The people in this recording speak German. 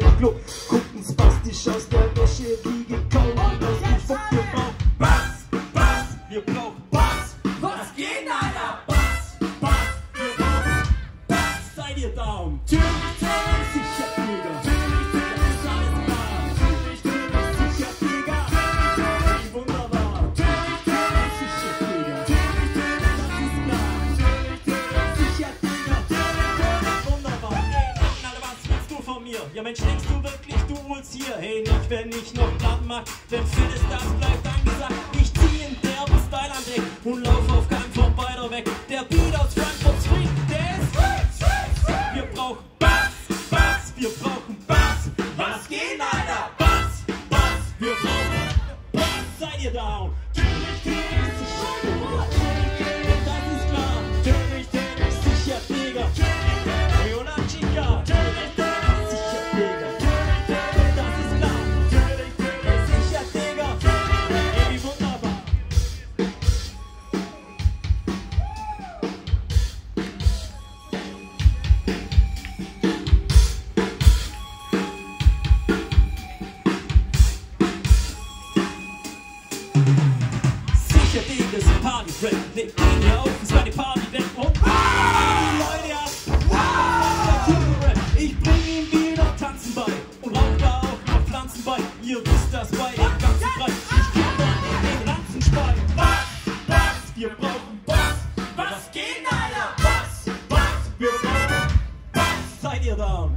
im Club. Gucken spastisch aus der Wäsche wie gekaut. Aus dem Fuck, wir brauchen Bass, Bass, wir brauchen Bass. Was geht, Alter? Bass, Bass, wir brauchen Bass, seid ihr down? Tönig, sicher, Ja, Mensch, denkst du wirklich, du holst hier? Hey, nicht, wenn ich noch Platten mach, denn Phil ist das bleibt angesagt. Ich zieh in derben Style an Deck und lauf auf keinem von beider weg. Der Beat aus Frankfurt Swing, der ist Wir brauchen Bass, Bass, wir brauchen Bass. Was geht, Alter? Bass, Bass, wir brauchen Bass. Seid ihr down? Melodie des Party-Rap. Legt ihn hier auf, es war die Party weg und ah! Leute ab. Ich bring ihm wieder Tanzen bei und rauche auch noch Pflanzen bei. Ihr wisst das bei dem ganzen Brei. Ich geh geb in den Ranzenspalt. Was, was, wir brauchen Bass. Was geht, Alter? Was, was, wir brauchen Bass. Seid ihr da?